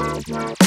Wow, wow.